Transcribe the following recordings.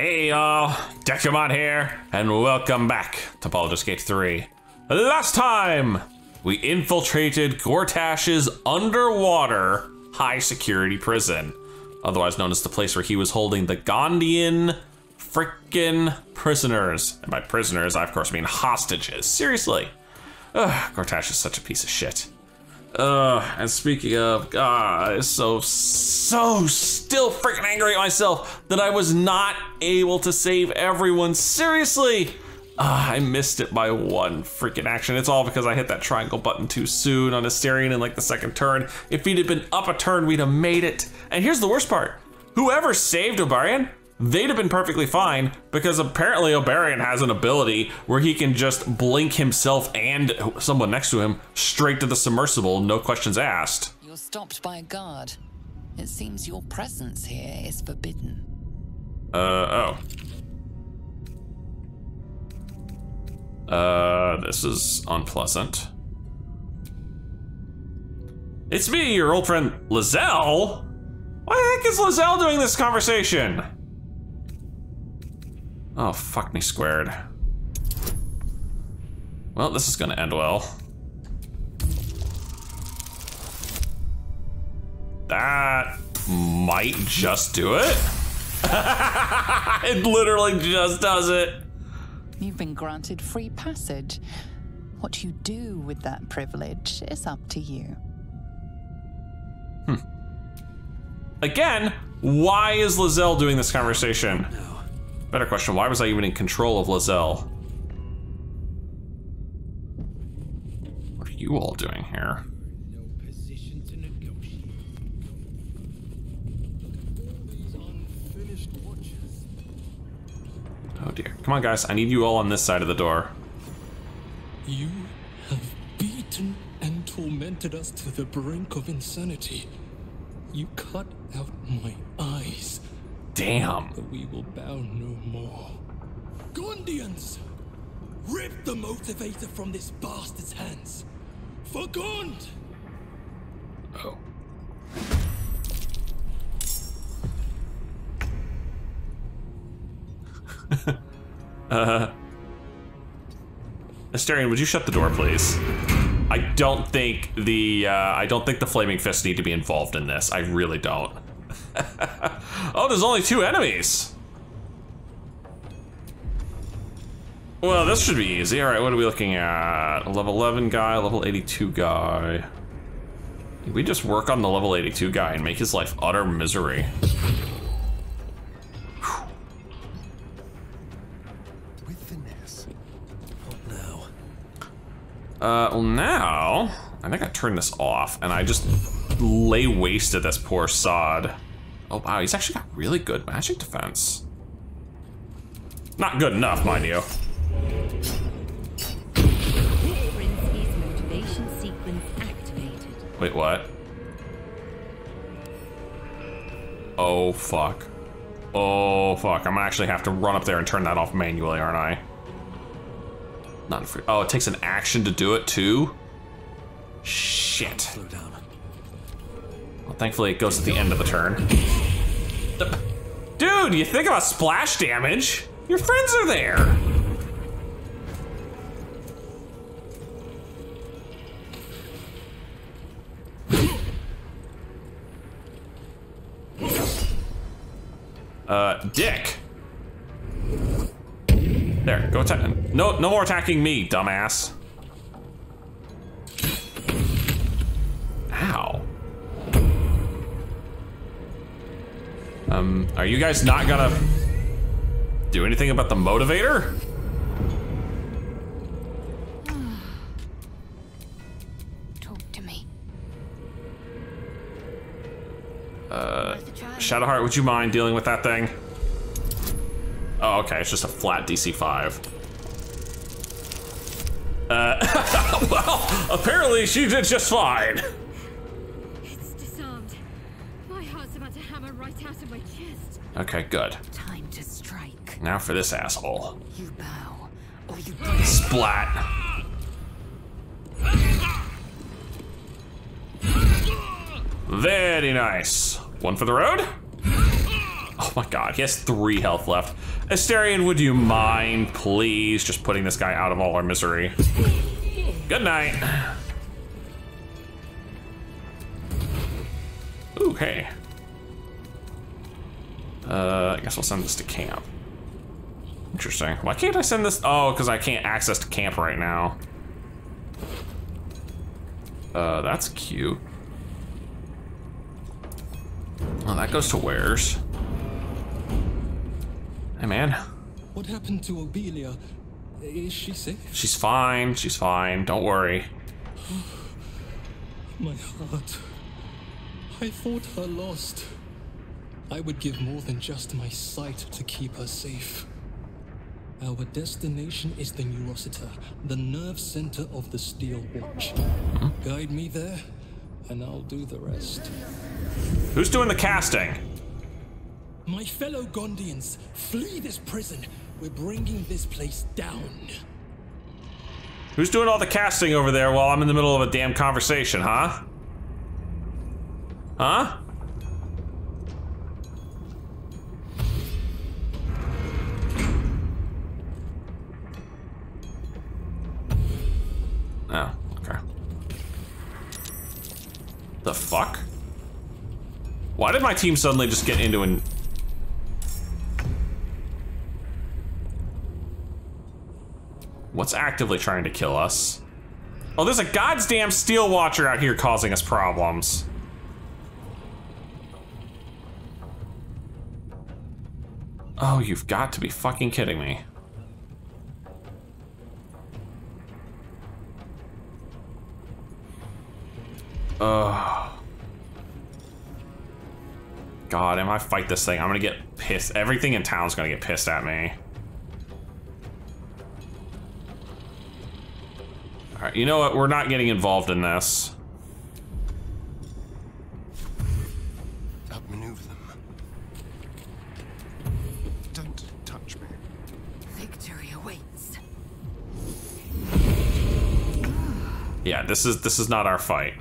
Hey y'all, Dekumon here, and welcome back to Baldur's Gate 3. Last time, we infiltrated Gortash's underwater high security prison, otherwise known as the place where he was holding the Gondian frickin' prisoners. And by prisoners, I of course mean hostages. Seriously. Ugh, Gortash is such a piece of shit. Uh, and speaking of, God, I'm so, so still freaking angry at myself that I was not able to save everyone. Seriously! Uh, I missed it by one freaking action. It's all because I hit that triangle button too soon on Astarion in like the second turn. If he'd have been up a turn, we'd have made it. And here's the worst part. Whoever saved Obarian they'd have been perfectly fine because apparently Obarian has an ability where he can just blink himself and someone next to him straight to the submersible, no questions asked. You're stopped by a guard. It seems your presence here is forbidden. Uh, oh. Uh, this is unpleasant. It's me, your old friend Lae'zel. Why the heck is Lae'zel doing this conversation? Oh, fuck me squared. Well, this is gonna end well. That might just do it. it literally just does it. You've been granted free passage. What you do with that privilege is up to you. Hmm. Again, why is Lae'zel doing this conversation? Better question, why was I even in control of Lae'zel? What are you all doing here? Oh dear. Come on guys, I need you all on this side of the door. You have beaten and tormented us to the brink of insanity. You cut out my eyes Damn. But we will bow no more. Gondians! Rip the motivator from this bastard's hands! For Gond! Oh. uh. Astarion, would you shut the door, please? I don't think the, uh, I don't think the Flaming Fists need to be involved in this. I really don't. there's only two enemies. Well, this should be easy. All right, what are we looking at? Level 11 guy, level 82 guy. We just work on the level 82 guy and make his life utter misery. With finesse. What now? Uh, well now, I think I turned this off and I just lay waste to this poor sod. Oh wow, he's actually got really good magic defense. Not good enough, mind you. Wait, what? Oh, fuck. Oh, fuck. I'm gonna actually have to run up there and turn that off manually, aren't I? Not free. Oh, it takes an action to do it, too? Shit. Slow down. Thankfully it goes at the end of the turn. Dude, you think about splash damage? Your friends are there. Uh, Dick. There, go attack. No, no more attacking me, dumbass. Um, are you guys not gonna do anything about the motivator? Talk to me. Uh, Shadowheart, would you mind dealing with that thing? Oh, okay, it's just a flat DC 5. Uh, well, apparently she did just fine. Okay, good. Time to strike. Now for this asshole. You bow, or you Splat. Very nice. One for the road? Oh my god, he has three health left. Astarion, would you mind, please, just putting this guy out of all our misery? Good night. Ooh, hey. Uh, I guess I'll send this to camp. Interesting. Why can't I send this? Oh, because I can't access to camp right now. Uh, that's cute. Oh, that goes to Wares. Hey, man. What happened to Obelia? Is she safe? She's fine. She's fine. Don't worry. My heart. I thought her lost. I would give more than just my sight to keep her safe. Our destination is the Neurosita, the nerve center of the Steel Watch. Guide me there, and I'll do the rest. Who's doing the casting? My fellow Gondians, flee this prison. We're bringing this place down. Who's doing all the casting over there while I'm in the middle of a damn conversation, huh? Huh? The fuck? Why did my team suddenly just get into an... What's actively trying to kill us? Oh, there's a goddamn steel watcher out here causing us problems. Oh, you've got to be fucking kidding me. Ugh. God, am I fight this thing? I'm gonna get pissed. Everything in town's gonna get pissed at me. Alright, you know what? We're not getting involved in this. Outmaneuver them. Don't touch me. Victory awaits. Yeah, this is this is not our fight.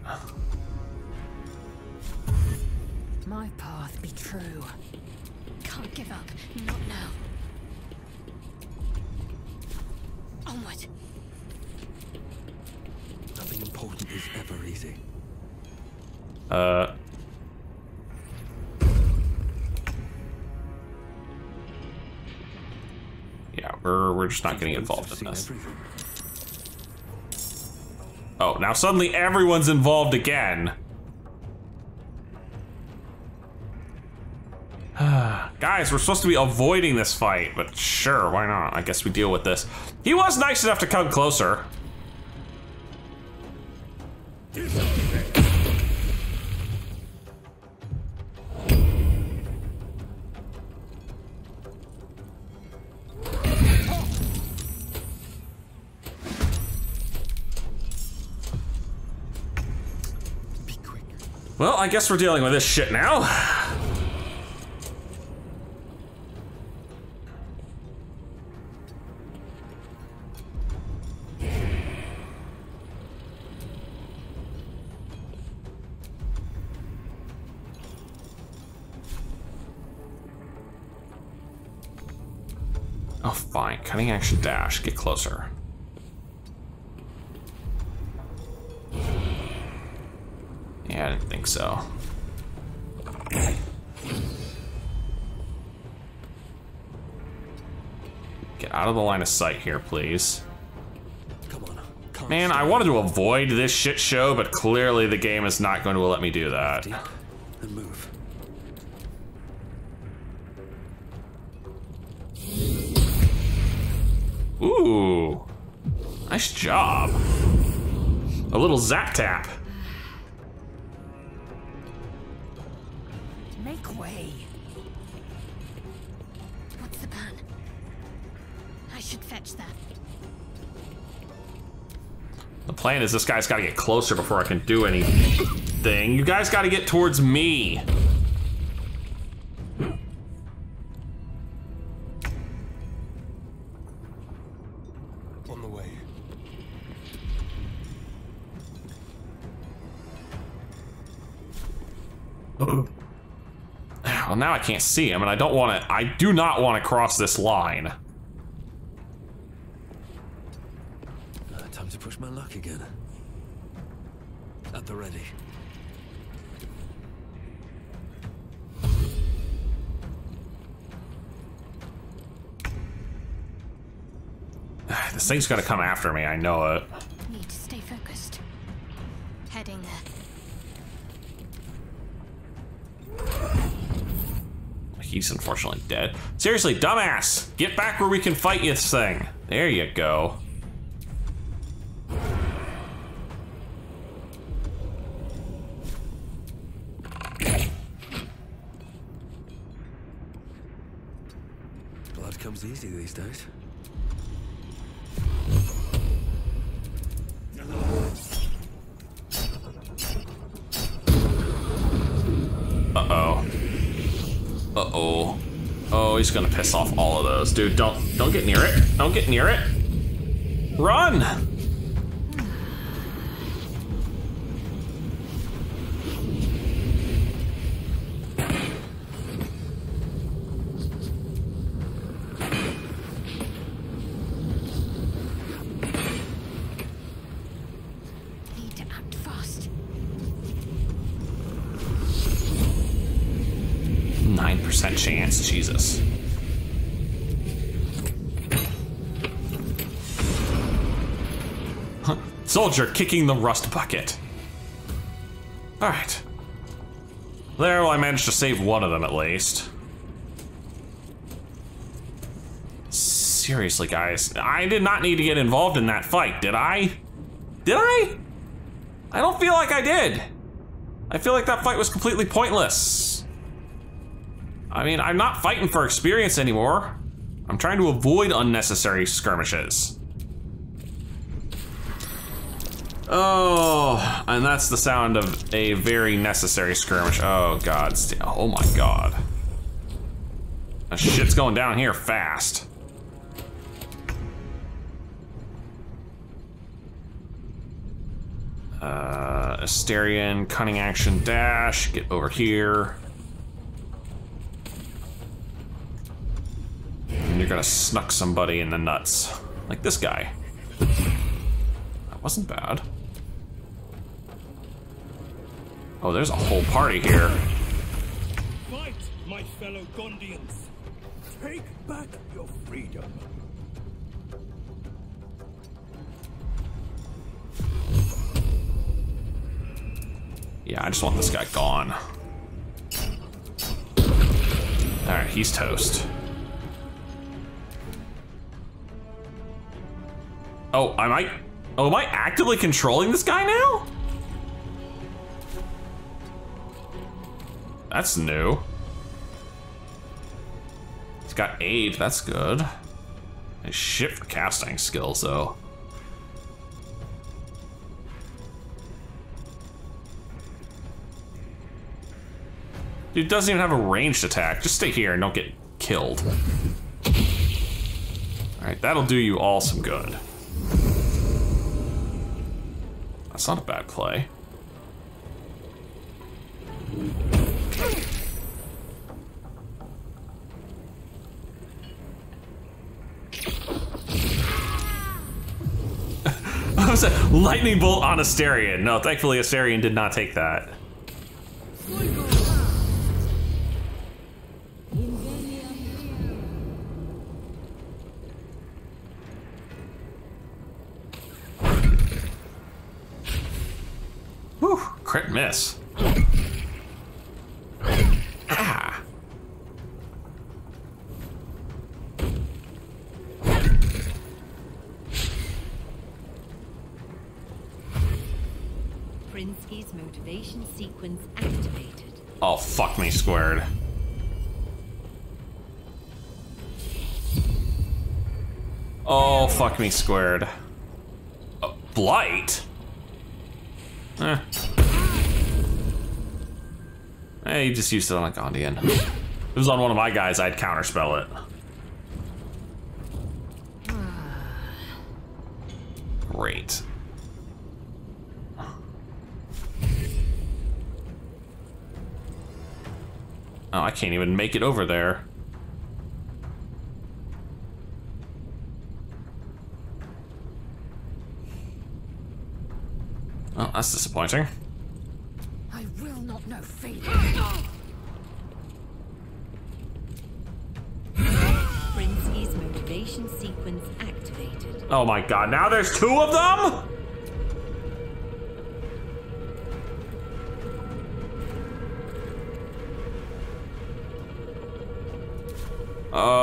True. Can't give up. Not now. Onward. Nothing important is ever easy. Uh. Yeah, we're we're just not getting involved in this. Oh, now suddenly everyone's involved again. Guys, we're supposed to be avoiding this fight, but sure, why not? I guess we deal with this. He was nice enough to come closer. Well, I guess we're dealing with this shit now. Fine. Cutting action dash. Get closer. Yeah, I didn't think so. Get out of the line of sight here, please. Come on. Man, I wanted to avoid this shit show, but clearly the game is not going to let me do that. Deep and move. Ooh. Nice job. A little zap tap. Make way. What's the plan? I should fetch that. The plan is this guy's got to get closer before I can do anything. You guys got to get towards me. On the way. Well, now I can't see him, and I don't want to. I do not want to cross this line. Uh, time to push my luck again. At the ready. This thing's gonna come after me. I know it. He's unfortunately dead. Seriously, dumbass! Get back where we can fight you this thing. There you go. Blood comes easy these days. He's gonna piss off all of those. Dude, don't don't get near it. Don't get near it. Run! Need to act fast. 9% chance, Jesus. Huh. Soldier kicking the rust bucket. Alright. There, well, I managed to save one of them at least. Seriously, guys, I did not need to get involved in that fight, did I? Did I? I don't feel like I did. I feel like that fight was completely pointless. I mean, I'm not fighting for experience anymore. I'm trying to avoid unnecessary skirmishes. Oh, and that's the sound of a very necessary skirmish. Oh god, oh my god. That shit's going down here fast. Uh, Astarion, cunning action dash, get over here. And you're gonna snuck somebody in the nuts. Like this guy. That wasn't bad. Oh, there's a whole party here. Fight, my fellow Gondians. Take back your freedom. Yeah, I just want this guy gone. Alright, he's toast. Oh, am I... Oh, am I actively controlling this guy now? That's new. He's got eight, that's good. Nice shit for casting skills, though. Dude doesn't even have a ranged attack. Just stay here and don't get killed. Alright, that'll do you all some good. That's not a bad play. Was a lightning bolt on Astarion. No, thankfully Astarion did not take that. Whew, crit miss. Sequence activated. Oh, fuck me squared. Oh, fuck me squared. Uh, blight? Eh. Hey, you just used it on a Gondian. If it was on one of my guys, I'd counterspell it. Great. Oh, I can't even make it over there. Oh, that's disappointing. I will not know fear. Prince's motivation sequence activated. Oh my god, now there's two of them?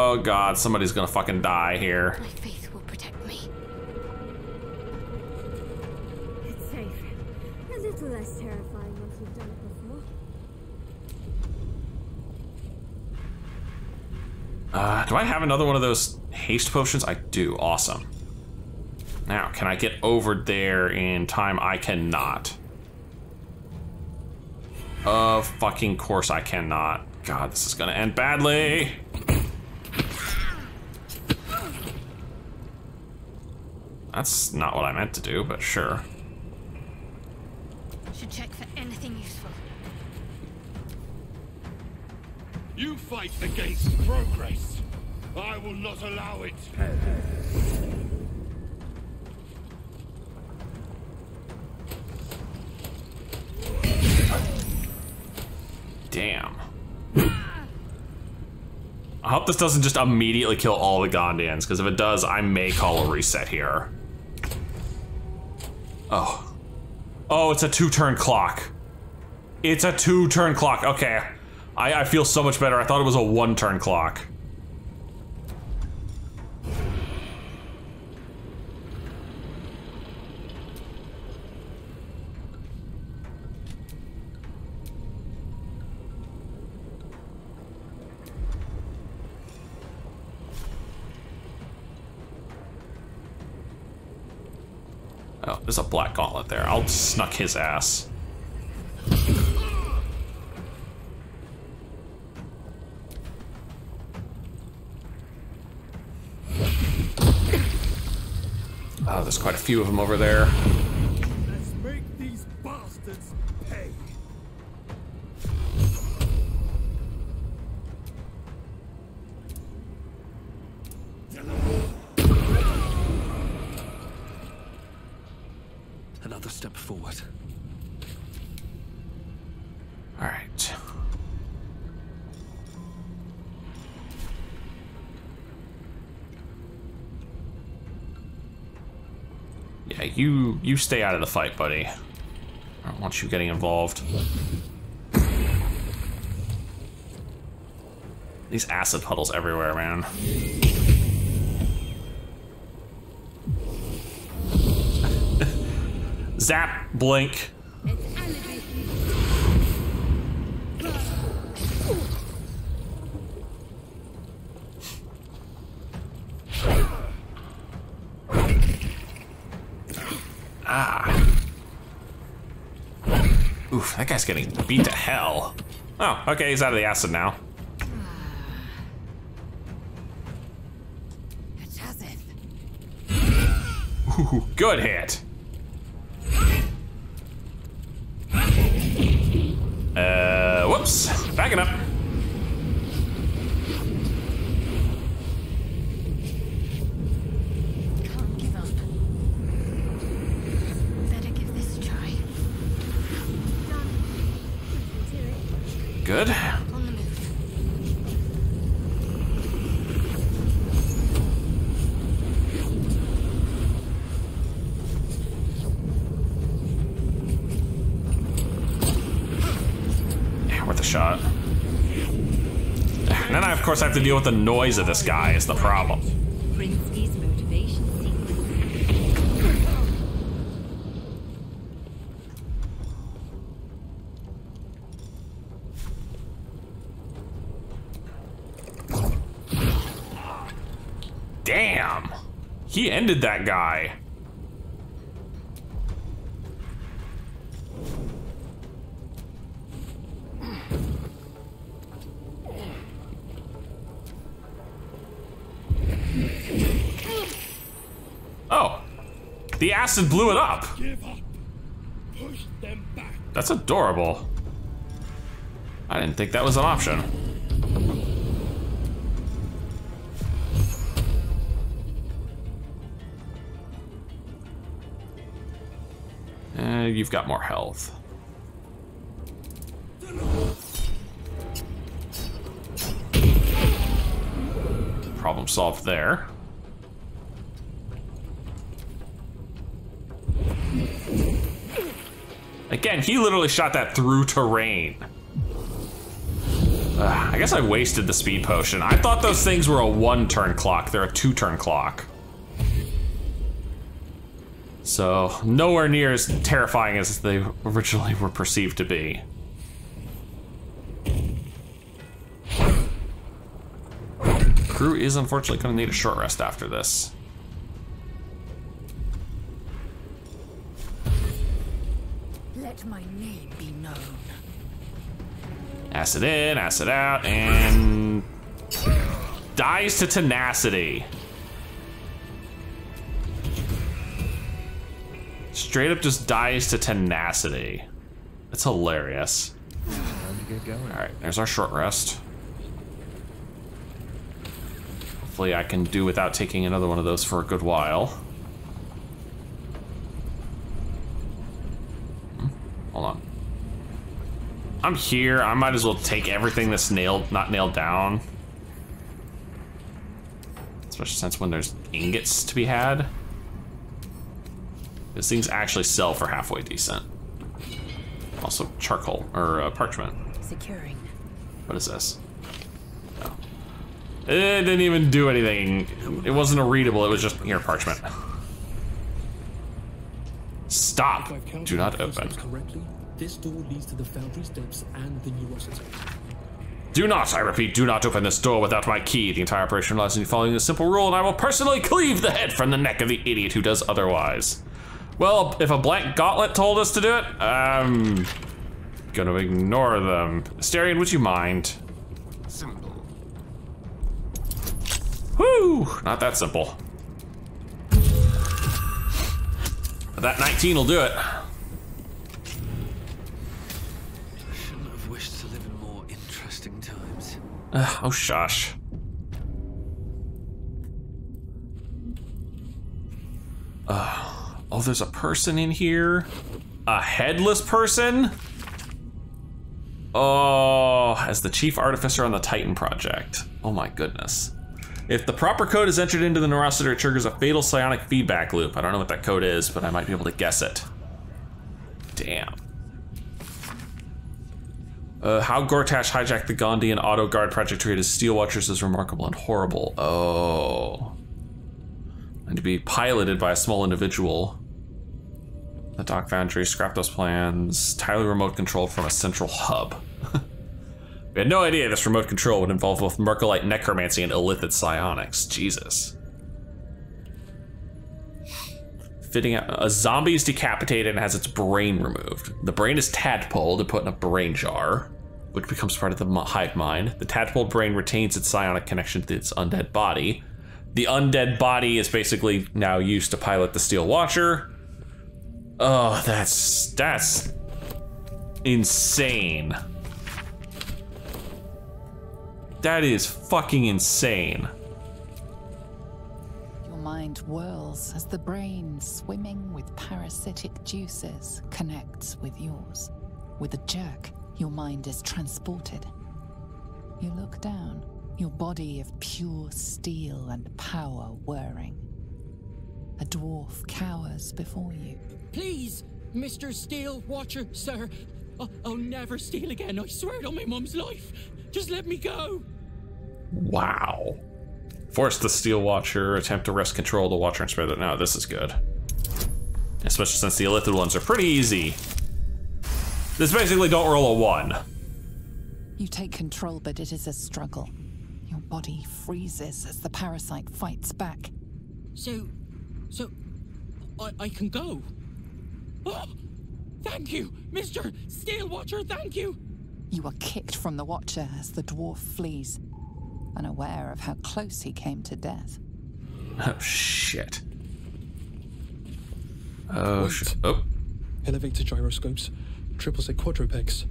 Oh god, somebody's gonna fucking die here. My faith will protect me. It's safe. A little less terrifying once you've done it before. Uh, do I have another one of those haste potions? I do, awesome. Now, can I get over there in time? I cannot. Of fucking course I cannot. God, this is gonna end badly. That's not what I meant to do, but sure. Should check for anything useful. You fight against progress. I will not allow it. Damn. I hope this doesn't just immediately kill all the Gondians, because if it does, I may call a reset here. Oh, it's a two-turn clock. It's a two-turn clock. Okay. I, I feel so much better. I thought it was a one-turn clock. Oh, there's a black gauntlet there. I'll snuck his ass. Oh, there's quite a few of them over there. You stay out of the fight, buddy. I don't want you getting involved. These acid puddles everywhere, man. Zap, blink. Getting beat to hell. Oh, okay, he's out of the acid now. It's as if. Ooh, good hit. Uh, whoops. Backing up. Can't give up. Better give this a try. Good. On the move. Yeah, worth a shot. And then I, of course, have to deal with the noise of this guy is the problem. Prince's motivation sequence. Damn. He ended that guy. The acid blew it up. up. Push them back. That's adorable. I didn't think that was an option. Eh, you've got more health. Problem solved there. Again, he literally shot that through terrain. I guess I wasted the speed potion. I thought those things were a one turn clock. They're a two turn clock. So, nowhere near as terrifying as they originally were perceived to be. Crew is unfortunately going to need a short rest after this. Acid in, acid out, and dies to tenacity. Straight up just dies to tenacity. It's hilarious. Alright, there's our short rest. Hopefully I can do without taking another one of those for a good while. Hmm, Hold on. I'm here. I might as well take everything that's nailed, not nailed down. Especially since when there's ingots to be had. These things actually sell for halfway decent. Also charcoal, or uh, parchment. Securing. What is this? Oh. It didn't even do anything. It wasn't a readable, it was just here, parchment. Stop! If I've counted Do not open. Footsteps correctly, this door leads to the Foundry's depths and the Neurosity. Do not, I repeat, do not open this door without my key. The entire operation relies on you following a simple rule, and I will personally cleave the head from the neck of the idiot who does otherwise. Well, if a blank gauntlet told us to do it, I'm gonna ignore them. Astarion, would you mind? Simple. Whew, not that simple. But that 19 will do it. Oh, shush. Uh, oh, there's a person in here? A headless person? Oh, as the chief artificer on the Titan project. Oh my goodness. If the proper code is entered into the Neurosity, it triggers a fatal psionic feedback loop. I don't know what that code is, but I might be able to guess it. Damn. Uh, how Gortash hijacked the Gondian Auto Guard project to create his Steel Watchers is remarkable and horrible. Oh. And to be piloted by a small individual. The Dock Foundry scrapped those plans, entirely remote controlled from a central hub. we had no idea this remote control would involve both Mercolite necromancy and illithid psionics. Jesus. Fitting out, a zombie is decapitated and has its brain removed. The brain is tadpoled and put in a brain jar, which becomes part of the hive mind. The tadpole brain retains its psionic connection to its undead body. The undead body is basically now used to pilot the Steel Watcher. Oh, that's that's insane. That is fucking insane. Your mind whirls as the brain, swimming with parasitic juices, connects with yours. With a jerk, your mind is transported. You look down, your body of pure steel and power whirring. A dwarf cowers before you. Please, Mr. Steel Watcher, sir. I- I'll never steal again. I swear it on my mum's life. Just let me go. Wow. Force the Steel Watcher, attempt to wrest control of the Watcher and spare that. No, this is good. Especially since the Illithid ones are pretty easy. This basically don't roll a one. You take control, but it is a struggle. Your body freezes as the parasite fights back. So, so, I, I can go. Oh, thank you, Mr. Steel Watcher. Thank you. You are kicked from the Watcher as the dwarf flees, unaware of how close he came to death. Oh, shit. Oh, shit. Oh, Elevator gyroscopes, triple set quadrupex.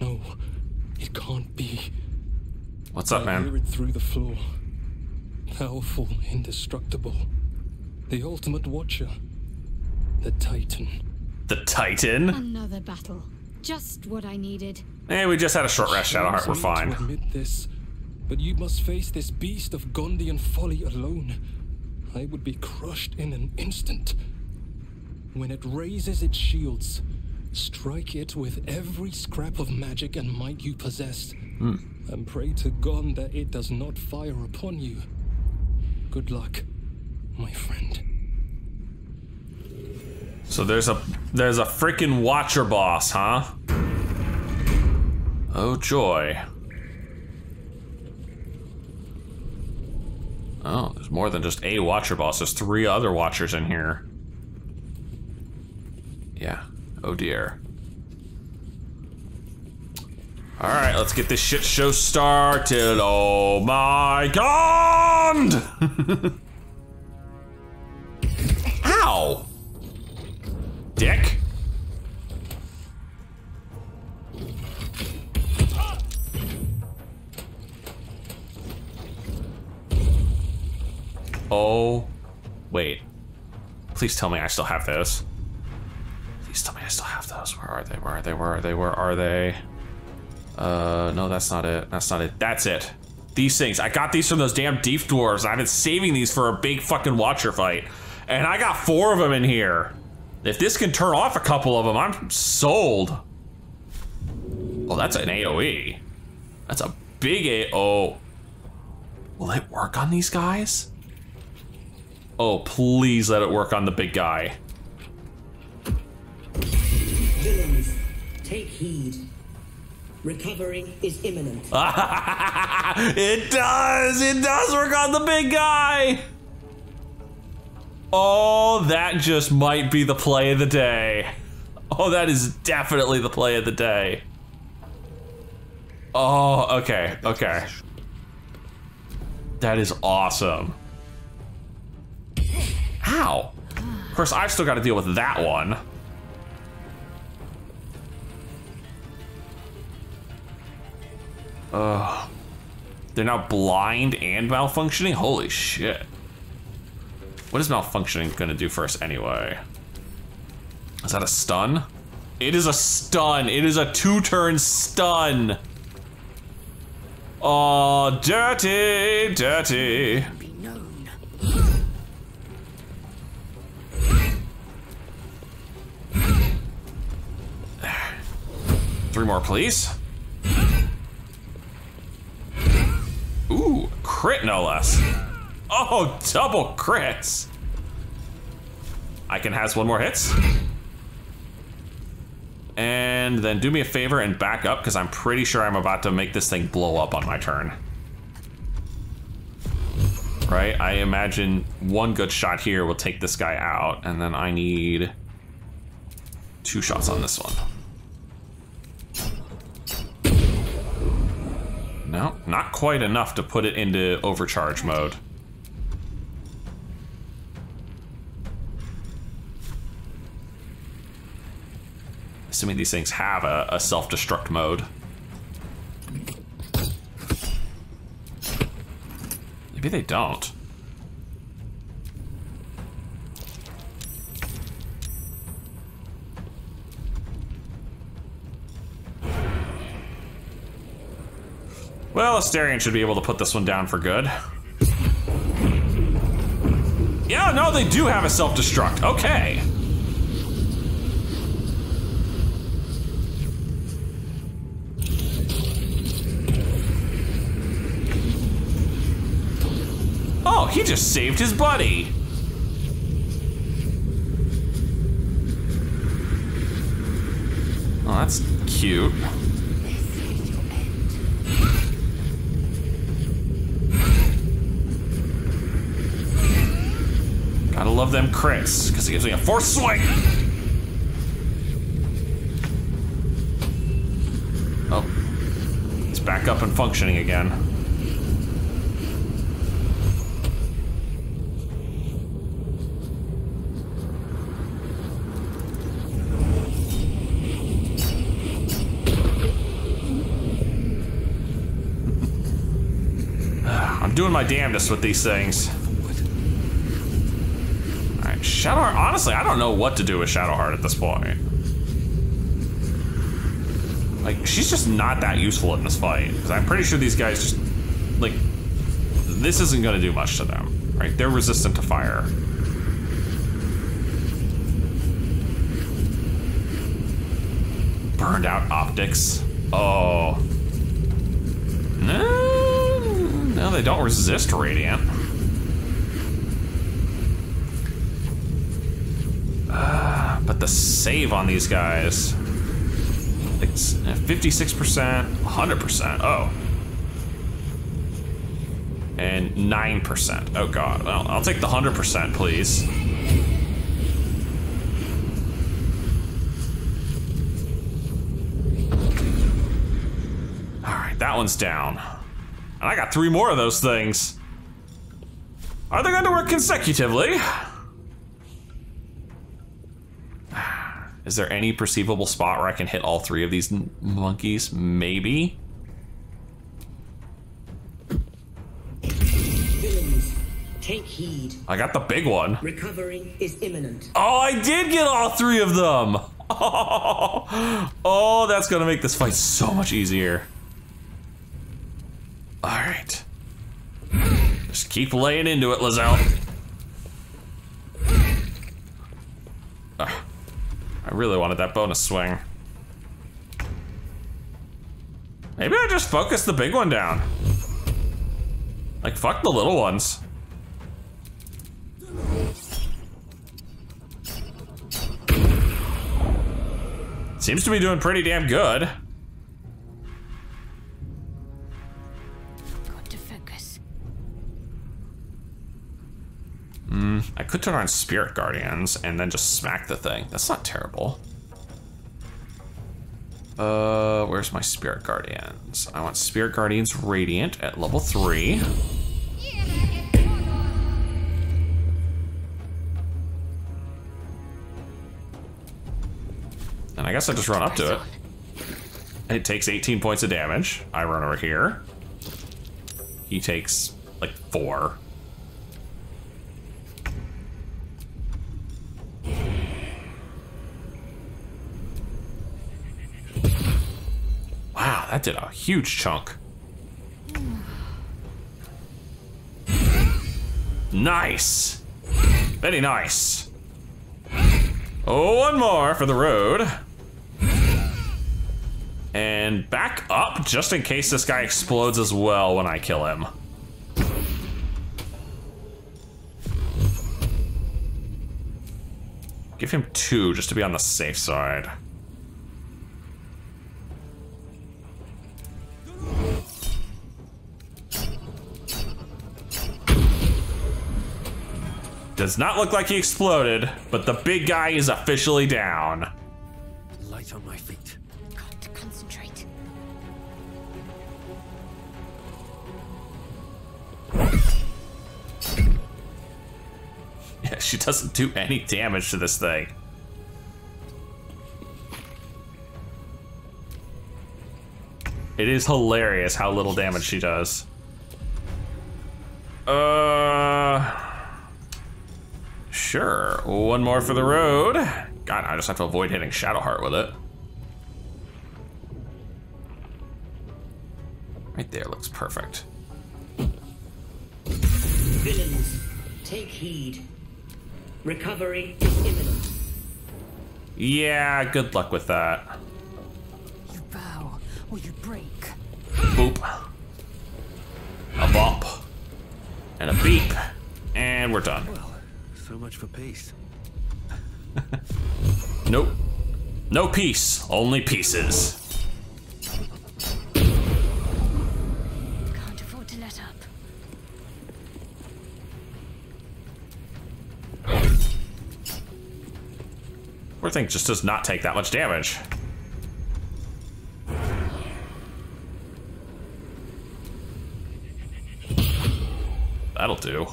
No, it can't be. what's up, I hear man? it through the floor. Powerful, indestructible. The ultimate watcher. The Titan. The Titan. Another battle. Just what I needed. Hey, we just had a short rest, Shadowheart. We're fine. To admit this, but you must face this beast of Gondian folly alone. I would be crushed in an instant. When it raises its shields, strike it with every scrap of magic and might you possess, hmm. and pray to God that it does not fire upon you. Good luck, my friend. So there's a there's a freaking Watcher boss, huh? Oh joy. Oh, there's more than just a Watcher boss. There's three other Watchers in here. Yeah. Oh dear. All right, let's get this shit show started. Oh my god! Ow! Dick. Oh, wait. Please tell me I still have those. Please tell me I still have those. Where are they? Where are they? Where are they? Where are they? Uh, no, that's not it. That's not it. That's it. These things. I got these from those damn deep dwarves. I've been saving these for a big fucking watcher fight. And I got four of them in here. If this can turn off a couple of them, I'm sold. Oh, that's an AoE. That's a big A. Oh. Will it work on these guys? Oh, please let it work on the big guy. Take heed. Recovery is imminent. it does! It does work on the big guy! Oh, that just might be the play of the day. Oh, that is definitely the play of the day. Oh, okay, okay. That is awesome. How? Of course, I've still got to deal with that one. Ugh. They're now blind and malfunctioning? Holy shit. What is malfunctioning gonna do us anyway? Is that a stun? It is a stun. It is a two-turn stun. Oh, dirty, dirty. Three more, please. Crit no less. Oh, double crits. I can has one more hits. And then do me a favor and back up because I'm pretty sure I'm about to make this thing blow up on my turn. Right? I imagine one good shot here will take this guy out, and then I need two shots on this one. No, not quite enough to put it into overcharge mode. Assuming these things have a, a self-destruct mode. Maybe they don't. Well, Astarion should be able to put this one down for good. Yeah, no, they do have a self-destruct. Okay. Oh, he just saved his buddy. Oh, that's cute. Gotta them crits, because it gives me a force swing. Oh. It's back up and functioning again. I'm doing my damnedest with these things. Shadowheart, honestly, I don't know what to do with Shadowheart at this point. Like, she's just not that useful in this fight. Because I'm pretty sure these guys just, like, this isn't going to do much to them, right? They're resistant to fire. Burned out optics. Oh. No, no, they don't resist radiant. Uh, the save on these guys. It's 56%, 100%. Oh. And 9%. Oh god. Well, I'll take the 100%, please. Alright, that one's down. And I got three more of those things. Are they going to work consecutively? Is there any perceivable spot where I can hit all three of these monkeys? Maybe. Villains, take heed. I got the big one. Recovery is imminent. Oh, I did get all three of them. Oh, oh that's gonna make this fight so much easier. All right. Just keep laying into it, Lae'zel. Ah, I really wanted that bonus swing. Maybe I just focus the big one down. Like, fuck the little ones. Seems to be doing pretty damn good. Could turn on Spirit Guardians and then just smack the thing. That's not terrible. Uh, where's my Spirit Guardians? I want Spirit Guardians Radiant at level 3. And I guess I just run up to it. It takes 18 points of damage. I run over here. He takes like four. That did a huge chunk. Nice. Very nice. Oh, one more for the road. And back up just in case this guy explodes as well when I kill him. Give him two just to be on the safe side. Does not look like he exploded, but the big guy is officially down. Light on my feet. Got to concentrate. Yeah, she doesn't do any damage to this thing. It is hilarious how little damage she does. Uh. Sure. One more for the road. God, I just have to avoid hitting Shadowheart with it. Right there looks perfect. Villains, take heed. Recovery is imminent. Yeah, good luck with that. You bow or you break. Boop. A bump. And a beep. And we're done. Well, so much for peace. Nope. No peace, only pieces. Can't afford to let up. Poor thing just does not take that much damage. That'll do.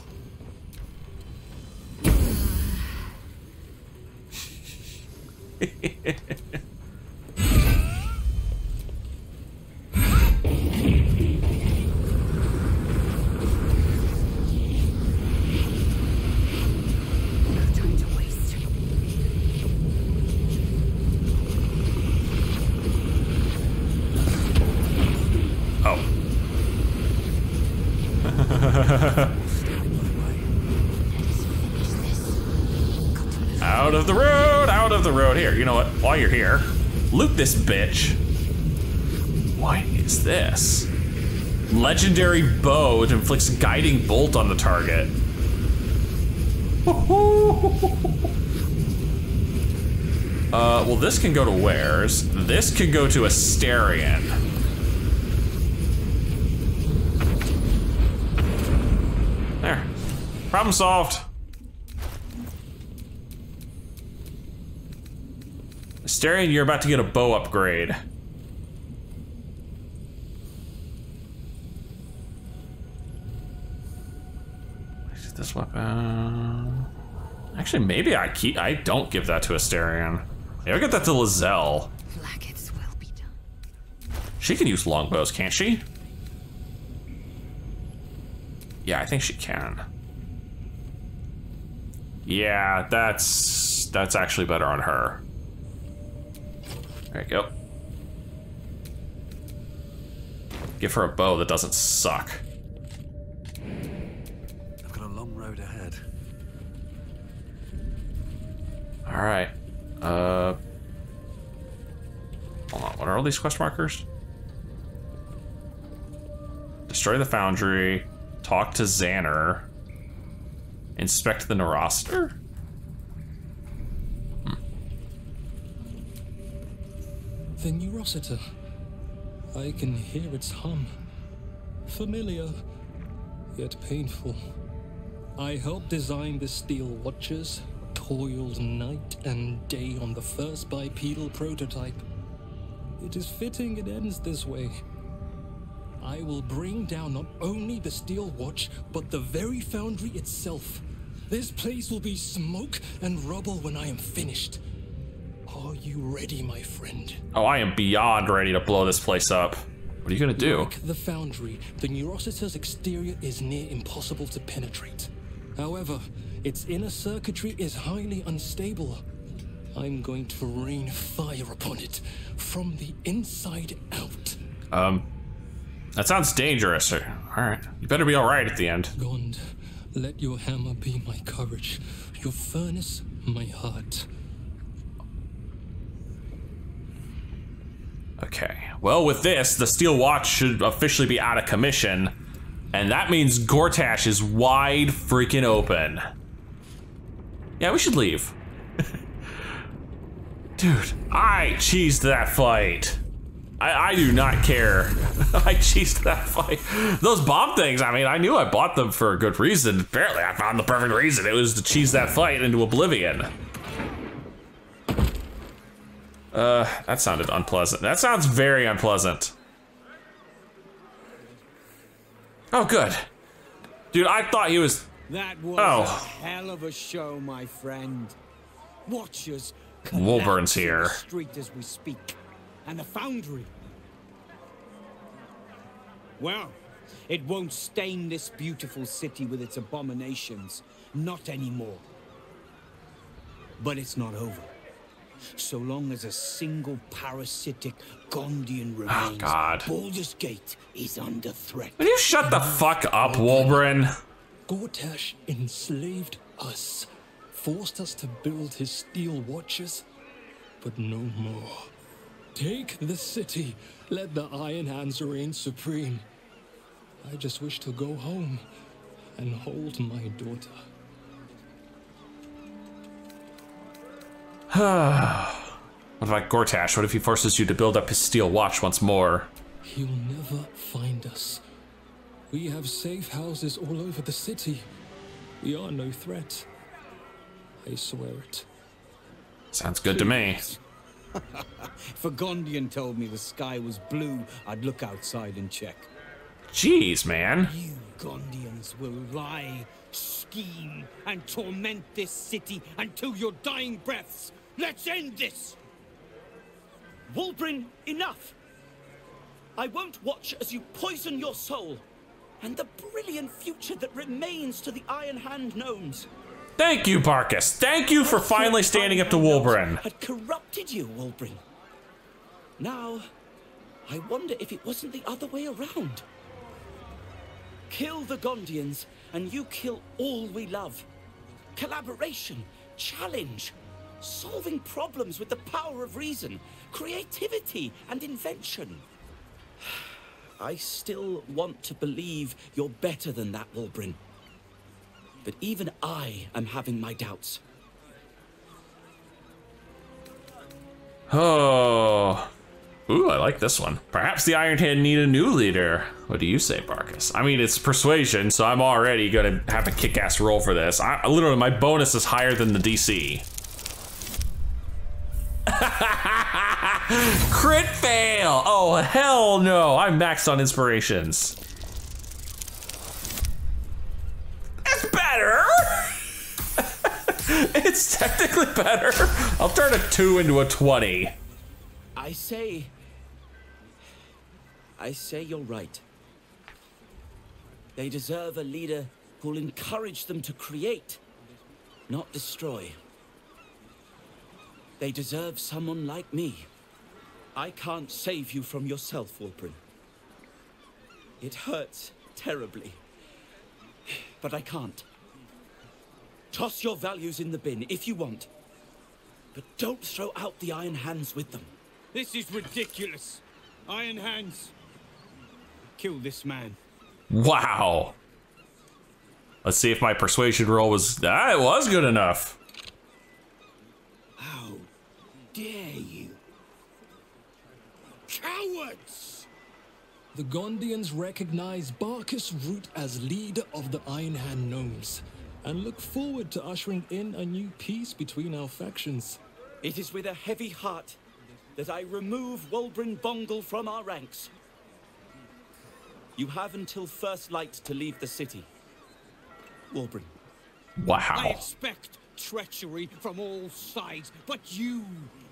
No time to Out of the road, out of the road. Here, you know what? While you're here, loot this bitch. What is this? Legendary bow. It inflicts a guiding bolt on the target. Uh, well, this can go to wares. This can go to Astarion. There. Problem solved. Astarion, you're about to get a bow upgrade. This weapon. Actually, maybe I keep. I don't give that to Astarion. Maybe I get that to Lae'zel. Blackets will be done. She can use longbows, can't she? Yeah, I think she can. Yeah, that's that's actually better on her. There you go. Give her a bow that doesn't suck. I've got a long road ahead. All right. Uh, hold on. What are all these quest markers? Destroy the foundry. Talk to Xander. Inspect the Neuroster. The Neurosita. I can hear its hum. Familiar, yet painful. I helped design the steel watches, toiled night and day on the first bipedal prototype. It is fitting it ends this way. I will bring down not only the steel watch, but the very foundry itself. This place will be smoke and rubble when I am finished. You ready, my friend? Oh, I am beyond ready to blow this place up. What are you gonna do? Like the foundry, the Neurosita's exterior is near impossible to penetrate. However, its inner circuitry is highly unstable. I'm going to rain fire upon it from the inside out. Um, that sounds dangerous. All right, you better be all right at the end. Gond, let your hammer be my courage, your furnace my heart. Okay. Well, with this, the steel watch should officially be out of commission, and that means Gortash is wide freaking open. Yeah, we should leave. Dude, I cheesed that fight. I, I do not care. I cheesed that fight. Those bomb things, I mean, I knew I bought them for a good reason. Apparently, I found the perfect reason. It was to cheese that fight into oblivion. Uh, that sounded unpleasant. That sounds very unpleasant. Oh, good. Dude, I thought he was. That was Oh. a hell of a show, my friend. Watchers. Wolvern's here. Street as we speak, and the foundry. Well, it won't stain this beautiful city with its abominations. Not anymore. But it's not over. So long as a single parasitic Gondian ah, remains, God. Baldur's Gate is under threat. Will you shut the fuck up, Wulbren? Gortash enslaved us, forced us to build his steel watches, but no more. Take the city, let the Iron Hands reign supreme. I just wish to go home and hold my daughter. What about Gortash? What if he forces you to build up his steel watch once more? He'll never find us. We have safe houses all over the city. We are no threat. I swear it. Sounds good to me. If a Gondian told me the sky was blue, I'd look outside and check. Jeez, man. You Gondians will lie, scheme, and torment this city until your dying breaths. Let's end this! Wulbren, enough! I won't watch as you poison your soul and the brilliant future that remains to the Iron Hand gnomes. Thank you, Barcus. Thank you for finally standing up to Wulbren. Had corrupted you, Wulbren. Now, I wonder if it wasn't the other way around. Kill the Gondians, and you kill all we love. Collaboration, challenge, solving problems with the power of reason, creativity, and invention. I still want to believe you're better than that, Wulbren. But even I am having my doubts. Oh. Ooh, I like this one. Perhaps the Iron Hand need a new leader. What do you say, Barcus? I mean, it's persuasion, so I'm already gonna have a kick-ass roll for this. I, literally, my bonus is higher than the DC. Crit fail! Oh, hell no. I'm maxed on inspirations. That's better! it's technically better. I'll turn a 2 into a 20. I say. I say you're right. They deserve a leader who'll encourage them to create, not destroy. They deserve someone like me. I can't save you from yourself, Wulbren. It hurts terribly. But I can't. Toss your values in the bin if you want. But don't throw out the Iron Hands with them. This is ridiculous. Iron Hands. Kill this man. Wow. Let's see if my persuasion roll was. Ah, it was good enough. How dare you? Cowards! The Gondians recognize Barcus Wroot as leader of the Iron Hand Gnomes and look forward to ushering in a new peace between our factions. It is with a heavy heart that I remove Wulbren Bongle from our ranks. You have until first light to leave the city. Wulbren. Wow. I expect treachery from all sides, but you,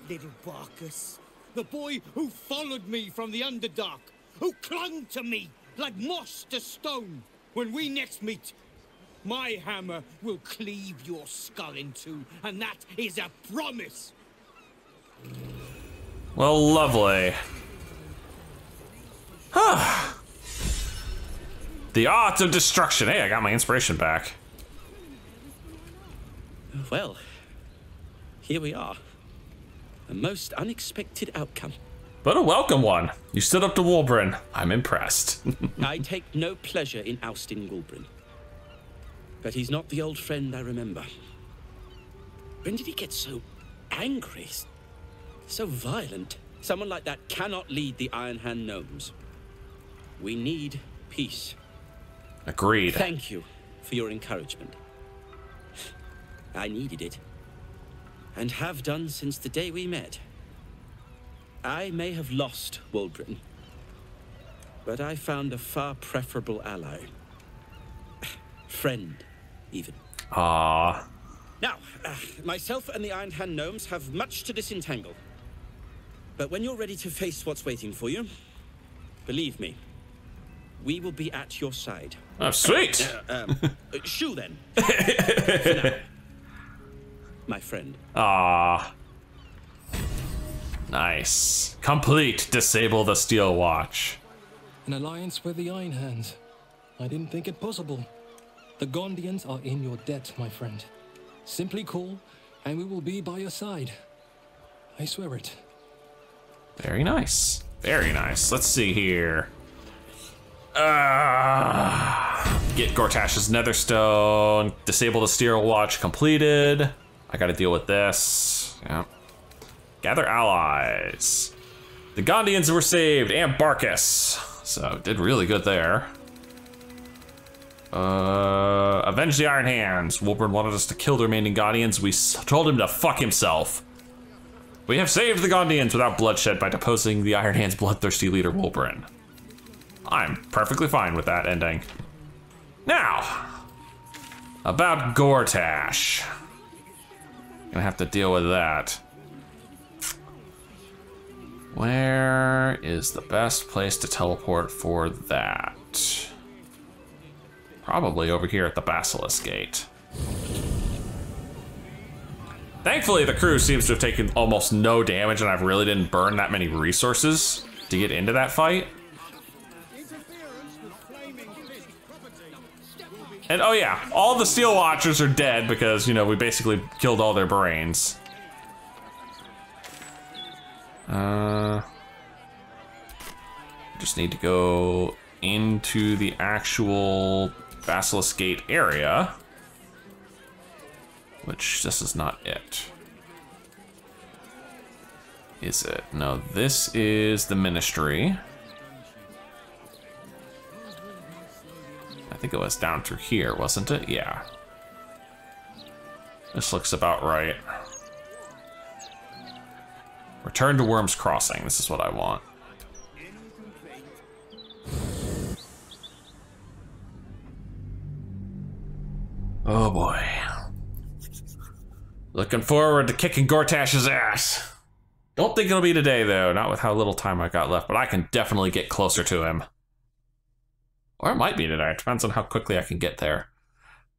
little Barcus, the boy who followed me from the Underdark, who clung to me like moss to stone, when we next meet, my hammer will cleave your skull in two, and that is a promise. Well, lovely. Huh. the art of destruction. Hey, I got my inspiration back. Well, here we are. A most unexpected outcome. But a welcome one. You stood up to Wulbren. I'm impressed. I take no pleasure in ousting Wulbren. But he's not the old friend I remember. When did he get so angry? So violent. Someone like that cannot lead the Iron Hand Gnomes. We need peace. Agreed. Thank you for your encouragement. I needed it. And have done since the day we met. I may have lost Wulbren, but I found a far preferable ally. Friend, even. Ah. Now, uh, myself and the Iron Hand Gnomes have much to disentangle. But when you're ready to face what's waiting for you, believe me, we will be at your side. Oh, sweet. Uh, um, uh, shoo then. Now. My friend. Ah. Nice. Complete. Disable the steel watch. An alliance with the Iron Hands. I didn't think it possible. The Gondians are in your debt, my friend. Simply call, and we will be by your side. I swear it. Very nice. Very nice. Let's see here. Uh, get Gortash's Netherstone. Disable the steel watch completed. I gotta deal with this. Yeah. Gather allies. The Gondians were saved, and Barcus. So, did really good there. Uh, avenge the Iron Hands. Wulbren wanted us to kill the remaining Gondians. We told him to fuck himself. We have saved the Gondians without bloodshed by deposing the Iron Hands' bloodthirsty leader, Wulbren. I'm perfectly fine with that ending. Now, about Gortash. Gonna have to deal with that. Where is the best place to teleport for that? Probably over here at the Basilisk Gate. Thankfully, the crew seems to have taken almost no damage, and I really didn't burn that many resources to get into that fight. And oh yeah, all the Steel Watchers are dead because, you know, we basically killed all their brains. Uh, just need to go into the actual Basilisk Gate area. Which, this is not it. Is it? No, this is the Ministry. I think it was down through here, wasn't it? Yeah. This looks about right. Return to Wyrm's Crossing. This is what I want. Oh boy. Looking forward to kicking Gortash's ass. Don't think it'll be today, though. Not with how little time I got left, but I can definitely get closer to him. Or it might be today. It depends on how quickly I can get there.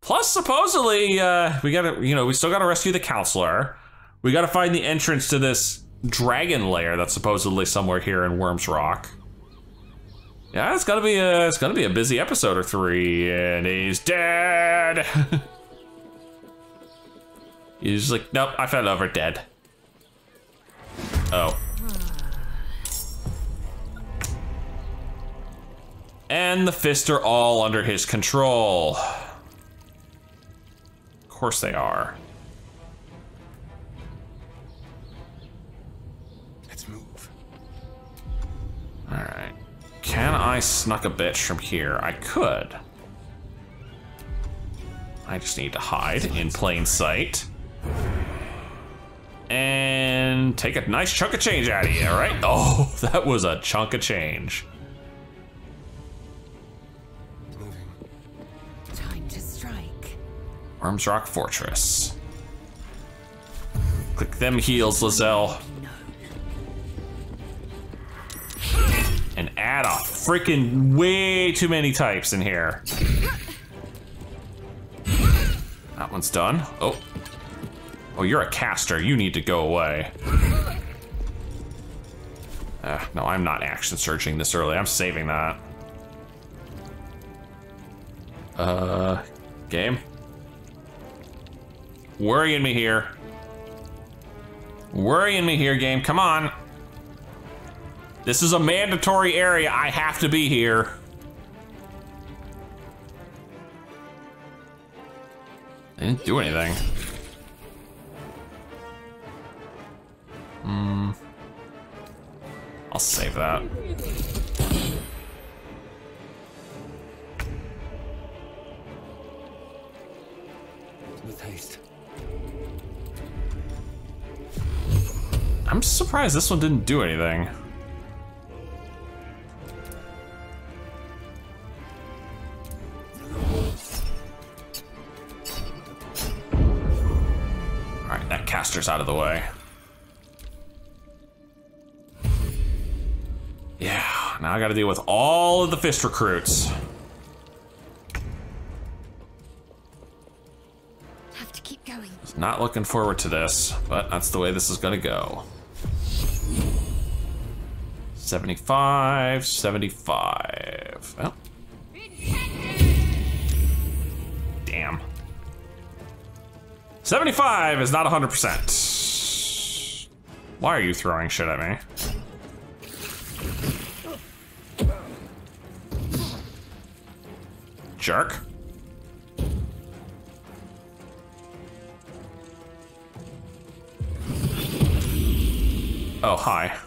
Plus, supposedly, uh, we gotta, you know, we still gotta rescue the counselor. We gotta find the entrance to this dragon lair that's supposedly somewhere here in Wyrm's Rock. Yeah, it's gonna be a, it's gonna be a busy episode or three, and he's dead. he's like, nope, I fell over dead. Oh. And the fists are all under his control. Of course they are. Alright. Can I snuck a bitch from here? I could. I just need to hide in plain sight. And take a nice chunk of change out of you, alright? Oh, that was a chunk of change. Time to strike. Wyrms Rock Fortress. Click them heels, Lae'zel. Add a freaking way too many types in here. That one's done. Oh. Oh, you're a caster. You need to go away. Uh, no, I'm not action searching this early. I'm saving that. Uh, game. Worrying me here. Worrying me here, game. Come on. This is a mandatory area. I have to be here. They didn't do anything. Hmm. I'll save that. With haste. I'm surprised this one didn't do anything. Alright, that caster's out of the way. Yeah, now I gotta deal with all of the fist recruits. Have to keep going. Not looking forward to this, but that's the way this is gonna go. 75, 75. Well. Damn. 75 is not 100%. Why are you throwing shit at me? Jerk. Oh, hi.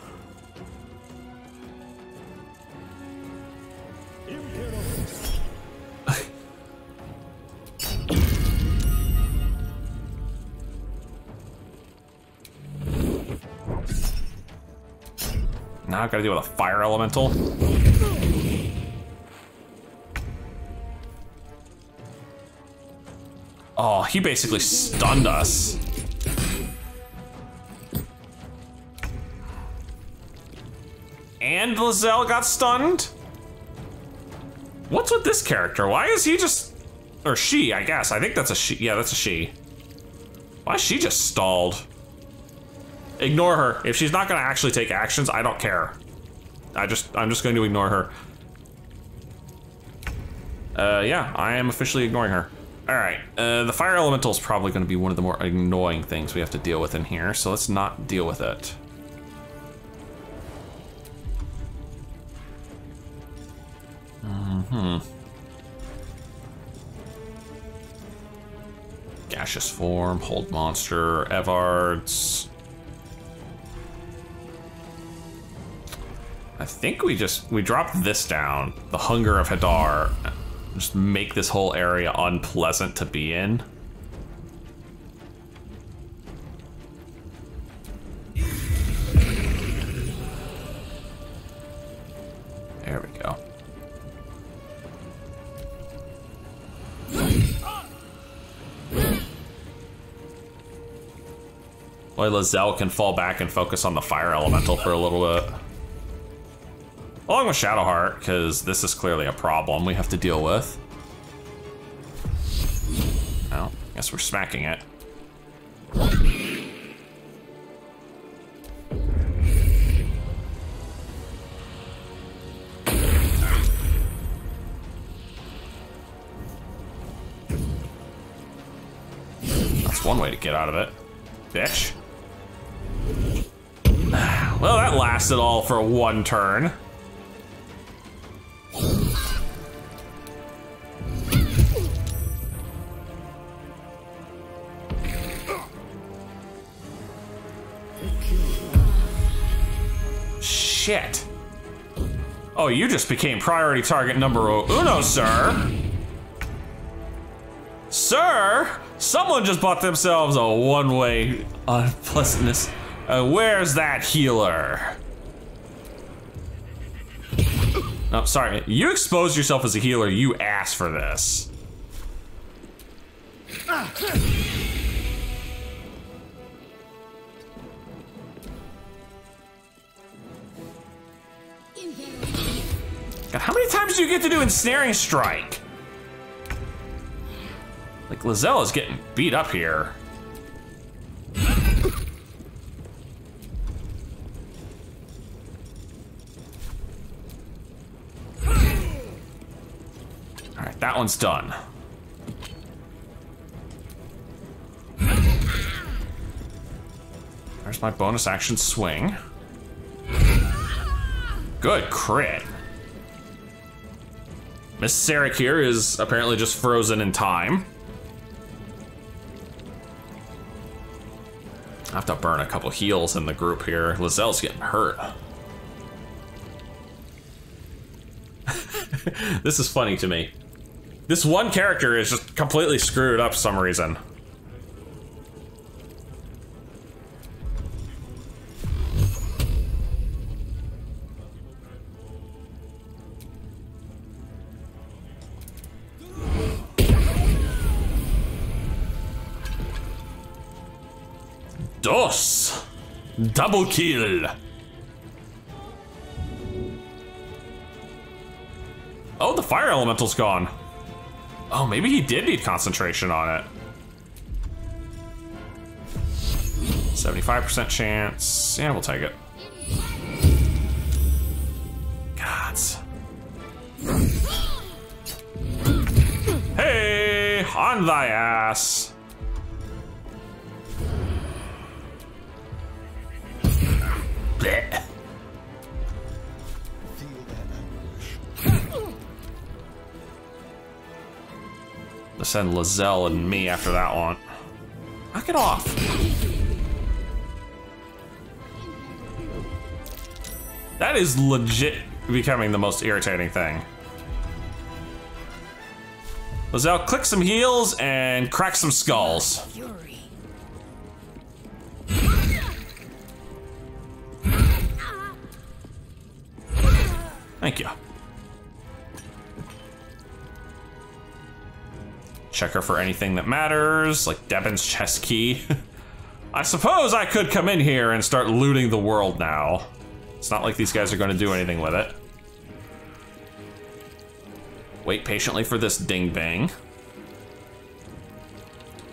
Now I've got to deal with a fire elemental. Oh, he basically stunned us. And Lae'zel got stunned? What's with this character? Why is he just... Or she, I guess. I think that's a she. Yeah, that's a she. Why is she just stalled? Ignore her. If she's not gonna actually take actions, I don't care. I just, I'm just going to ignore her. Uh, yeah, I am officially ignoring her. All right, uh, the fire elemental is probably going to be one of the more annoying things we have to deal with in here, so let's not deal with it. Hmm. Gaseous form, hold monster, Evards. I think we just we drop this down, the hunger of Hadar, just make this whole area unpleasant to be in. There we go. Well, Lae'zel can fall back and focus on the fire elemental for a little bit. Along with Shadowheart, because this is clearly a problem we have to deal with. Well, I guess we're smacking it. That's one way to get out of it. Bitch. Well, that lasted all for one turn. Shit. Oh, you just became priority target number uno, sir. Sir, someone just bought themselves a one-way unpleasantness. Uh, where's that healer? Oh, sorry. You exposed yourself as a healer. You asked for this. Do you get to do ensnaring strike? Like Lae'zel is getting beat up here. All right, that one's done. There's my bonus action swing. Good crit. Miss Sarek here is apparently just frozen in time. I have to burn a couple heals in the group here. Lae'zel's getting hurt. this is funny to me. This one character is just completely screwed up for some reason. Dos! Double kill! Oh, the fire elemental's gone. Oh, maybe he did need concentration on it. 75% chance. Yeah, we'll take it. Gods. Hey, on thy ass. Send Lae'zel and me after that one. Knock it off. That is legit becoming the most irritating thing. Lae'zel, click some heels and crack some skulls. Thank you. Check her for anything that matters, like Devon's chest key. I suppose I could come in here and start looting the world now. It's not like these guys are going to do anything with it. Wait patiently for this ding bang.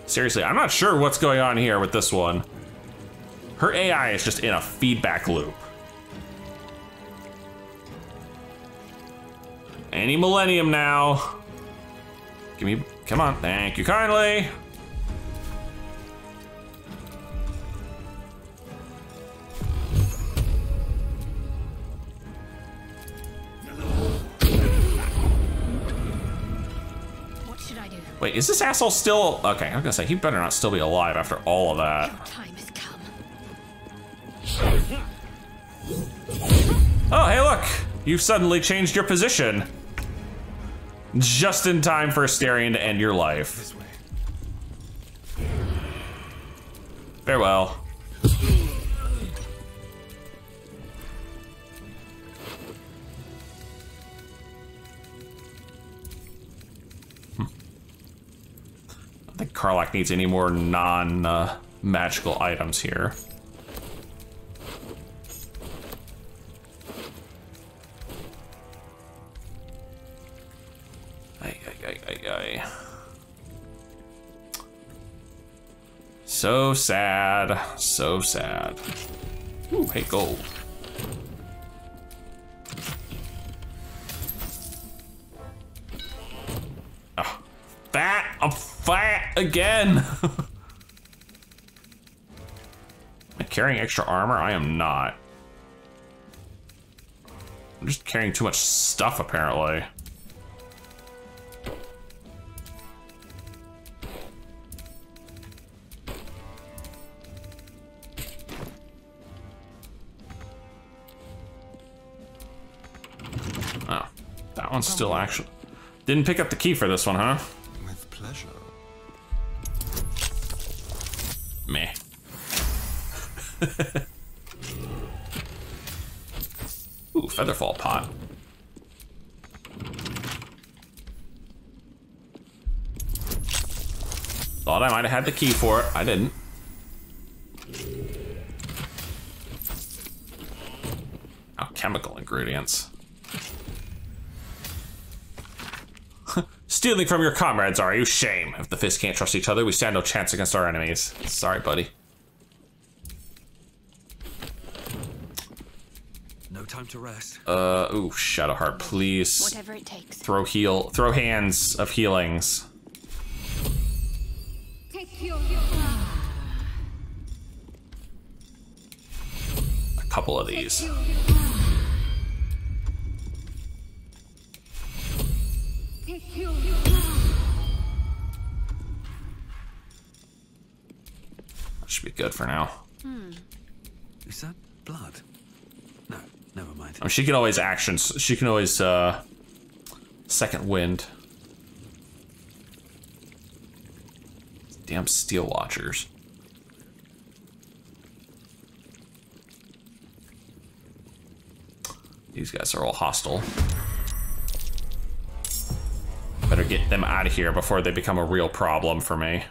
Seriously, I'm not sure what's going on here with this one. Her AI is just in a feedback loop. Any millennium now. Give me, come on. Thank you kindly. What should I do? Wait, is this asshole still? Okay, I'm gonna say he better not still be alive after all of that. Time has come. Oh, hey, look! You've suddenly changed your position. Just in time for Astarion to end your life. Farewell. Hmm. I don't think Karlach needs any more non uh, items here. Ay, ay, ay, ay, ay. So sad. So sad. Ooh, hey, gold. Ah, fat. I'm fat again. am I carrying extra armor? I am not. I'm just carrying too much stuff, apparently. Still actually. Didn't pick up the key for this one, huh? With pleasure. Meh. Ooh, featherfall pot. Thought I might have had the key for it. I didn't. Alchemical ingredients. Stealing from your comrades, are you? Shame. If the fists can't trust each other, we stand no chance against our enemies. Sorry, buddy. No time to rest. Uh, ooh, Shadowheart, please. Whatever it takes. Throw heal, throw hands of healings. Take your. A couple of these. For now. Hmm. Is that blood? No, never mind. I mean, she can always action. She can always uh, second wind. Damn steel watchers. These guys are all hostile. Better get them out of here before they become a real problem for me.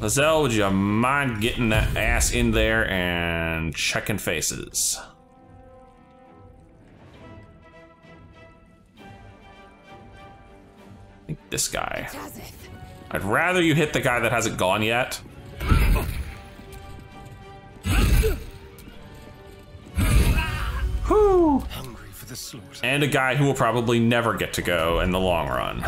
Lae'zel, would you mind getting that ass in there and checking faces? I think this guy. I'd rather you hit the guy that hasn't gone yet. Whew. Hungry for the slaughter. And a guy who will probably never get to go in the long run.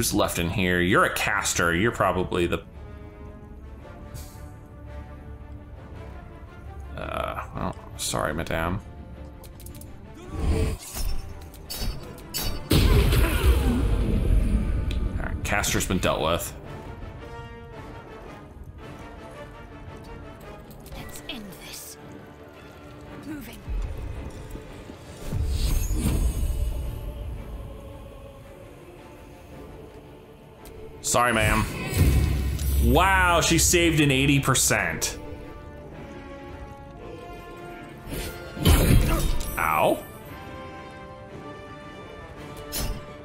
Who's left in here? You're a caster. You're probably the. Uh, well, sorry, madame. All right, caster's been dealt with. Sorry, ma'am. Wow, she saved an 80%. Ow.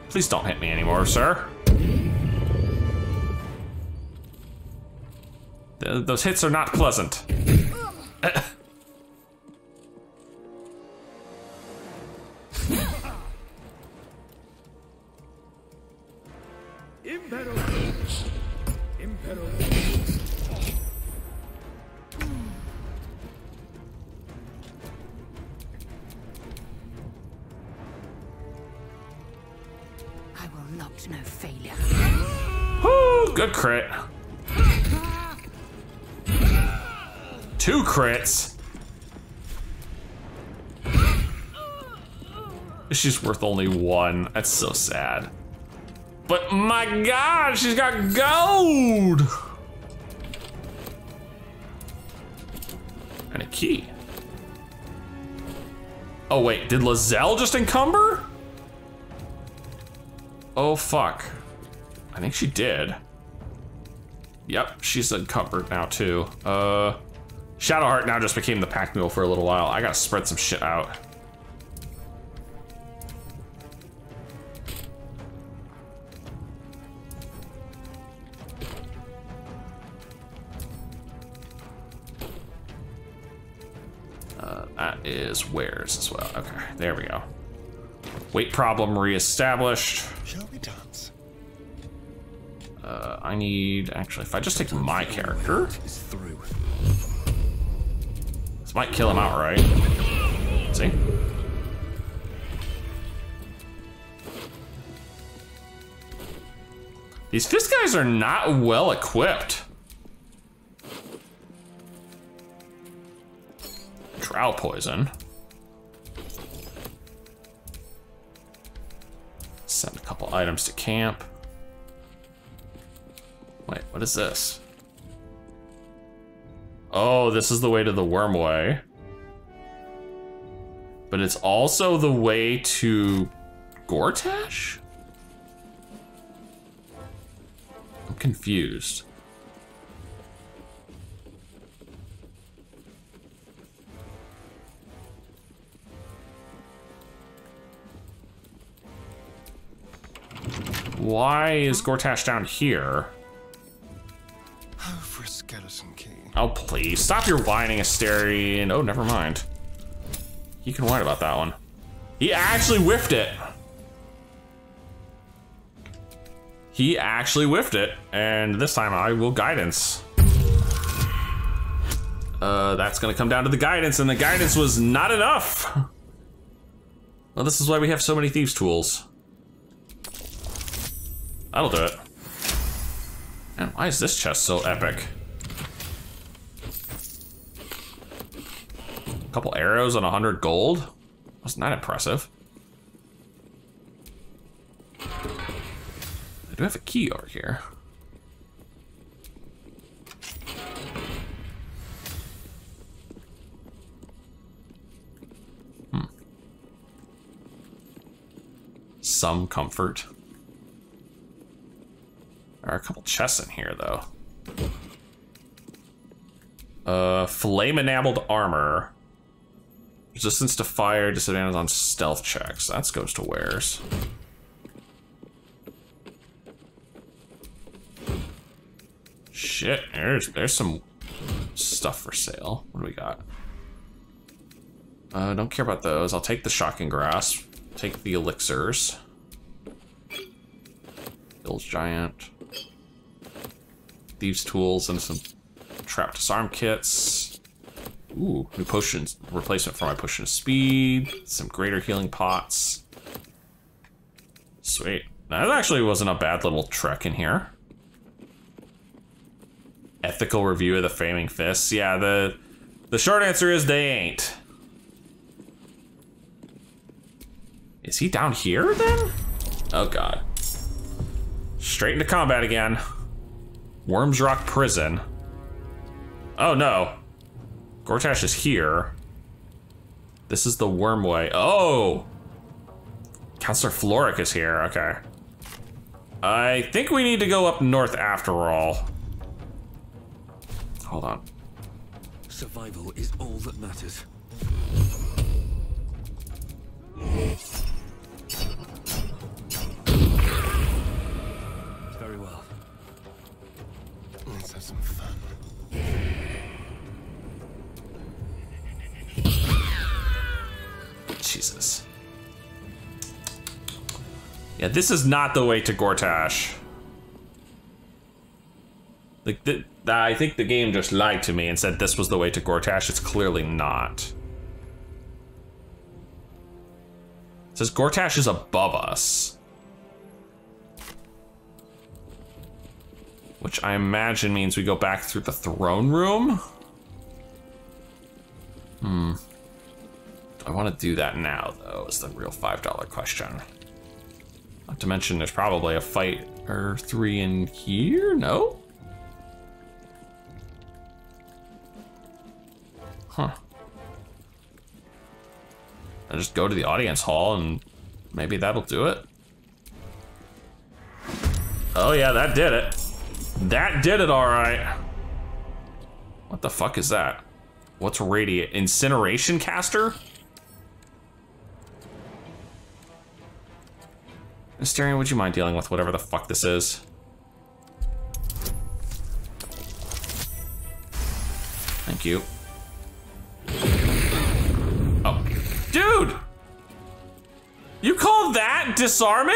Please don't hit me anymore, sir. Th- those hits are not pleasant. She's worth only one. That's so sad. But my god, she's got gold! And a key. Oh wait, did Lae'zel just encumber? Oh fuck. I think she did. Yep, she's encumbered now too. Uh, Shadowheart now just became the pack mule for a little while. I gotta spread some shit out. Is as well. Okay, there we go. Weight problem reestablished. Shall we dance? Uh, I need actually. If I just take my character, this might kill him outright. See? These fist guys are not well equipped. Drow poison. Couple items to camp. Wait, what is this? Oh, this is the way to the Wyrmway. But it's also the way to Gortash? I'm confused. Why is Gortash down here? Oh, for a skeleton key. Oh, please. Stop your whining, Astarion. Oh, never mind. You can whine about that one. He actually whiffed it. He actually whiffed it, and this time I will guidance. Uh, that's gonna come down to the guidance, and the guidance was not enough. Well, this is why we have so many thieves' tools. That'll do it. And why is this chest so epic? A couple arrows and a hundred gold? Wasn't that impressive? I do have a key over here. Hmm. Some comfort. There are a couple chests in here, though. Uh, flame enameled armor. Resistance to fire, disadvantage on stealth checks. That goes to wares. Shit, there's there's some stuff for sale. What do we got? Uh, don't care about those. I'll take the shocking grasp. Take the elixirs. Bill's giant. Thieves' tools and some trap disarm kits. Ooh, new potions replacement for my potion of speed. Some greater healing pots. Sweet. That actually wasn't a bad little trek in here. Ethical review of the flaming fists. Yeah, the the short answer is they ain't. Is he down here then? Oh god. Straight into combat again. Wyrms Rock Prison. Oh no. Gortash is here. This is the Wyrmway. Oh! Counselor Florrick is here, okay. I think we need to go up north after all. Hold on. Survival is all that matters. Very well. Let's have some fun. Jesus. Yeah, this is not the way to Gortash. Like, the, I think the game just lied to me and said this was the way to Gortash. It's clearly not. It says Gortash is above us. Which I imagine means we go back through the throne room? Hmm. I want to do that now, though, is the real $5 question. Not to mention there's probably a fight or three in here, no? Huh. I just go to the audience hall and maybe that'll do it. Oh yeah, that did it. That did it all right. What the fuck is that? What's radiate? Incineration caster? Astarion, would you mind dealing with whatever the fuck this is? Thank you. Oh. Dude! You call that disarming?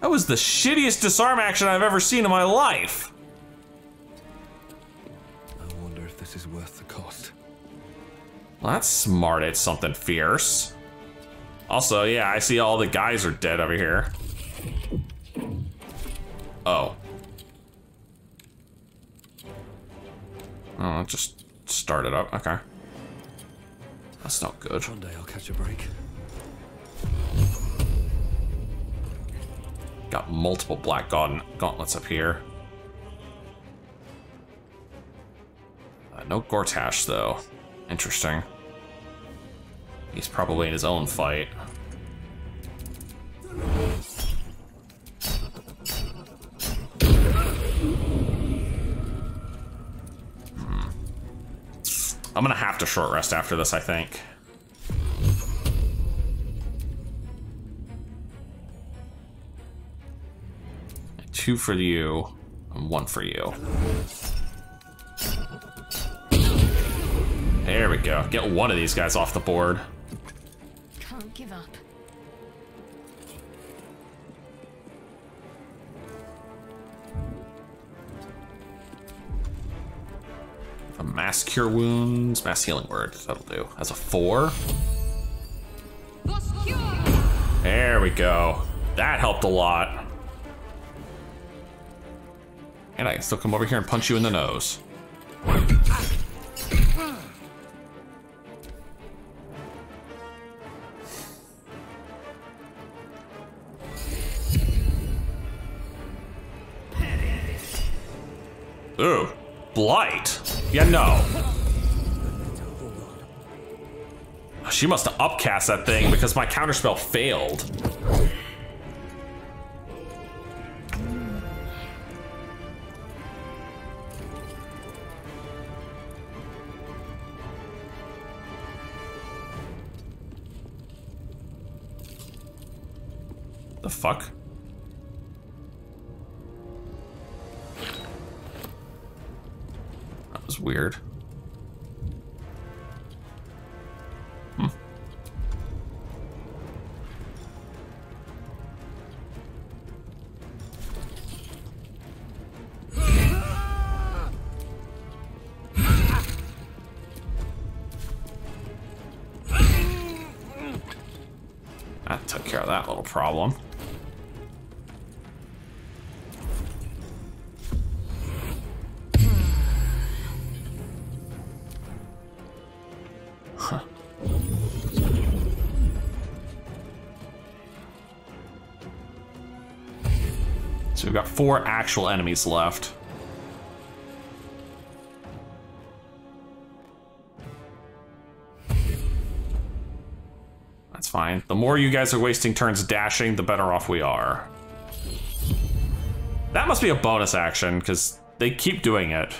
That was the shittiest disarm action I've ever seen in my life. I wonder if this is worth the cost. Well, that's smart. It's something fierce. Also, yeah, I see all the guys are dead over here. Oh. Oh, it just started up. Okay. That's not good. One day I'll catch a break. Got multiple black gauntlets up here. Uh, no Gortash, though. Interesting. He's probably in his own fight. Hmm. I'm gonna have to short rest after this, I think. Two for you, and one for you. There we go. Get one of these guys off the board. Can't give up. A mass cure wounds, mass healing word. That'll do. As a four. There we go. That helped a lot. And I can still come over here and punch you in the nose. Ooh, blight. Yeah, no. She must have upcast that thing because my counterspell failed. Fuck? That was weird. Hmm. That took care of that little problem. Four actual enemies left. That's fine. The more you guys are wasting turns dashing, the better off we are. That must be a bonus action, because they keep doing it.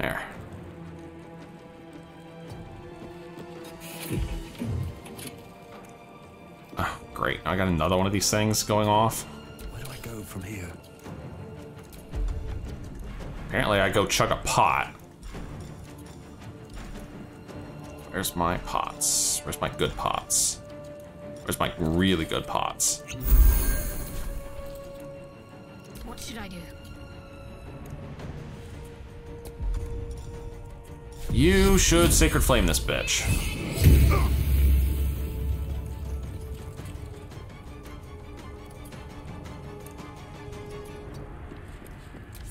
There. Oh, great. I got another one of these things going off. Where do I go from here? Apparently, I go chug a pot. Where's my pots? Where's my good pots? Where's my really good pots? What should I do? You should Sacred Flame this bitch.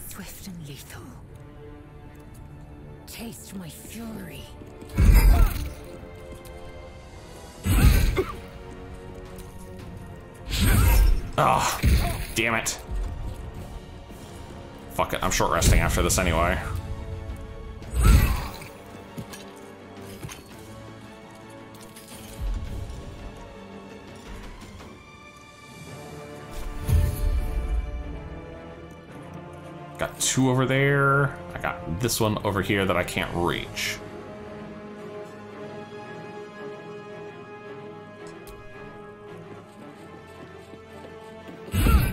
Swift and lethal. Taste my fury. Oh, damn it. Fuck it, I'm short resting after this anyway. This one over here that I can't reach.